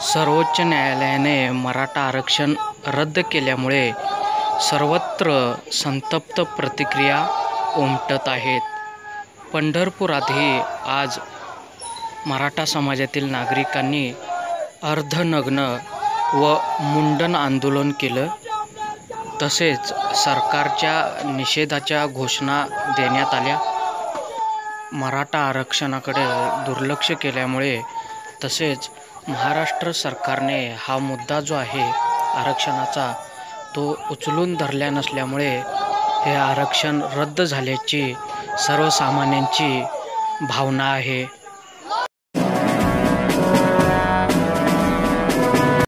सर्वोच्च न्यायालयाने मराठा आरक्षण रद्द केल्यामुळे सर्वत्र संतप्त प्रतिक्रिया उमटत आहेत. पंढरपुरातही आज मराठा समाजातील नागरिकांनी अर्धनग्न व मुंडन आंदोलन केलं. तसेच सरकारच्या निषेधाच्या घोषणा देण्यात आल्या. मराठा आरक्षणाकडे दुर्लक्ष केल्यामुळे तसेच महाराष्ट्र सरकारने हा मुद्दा जो आहे आरक्षणाचा तो उचलून धरल्या नसल्यामुळे हे आरक्षण रद्द झाल्याची सर्वसामान्यांची भावना आहे.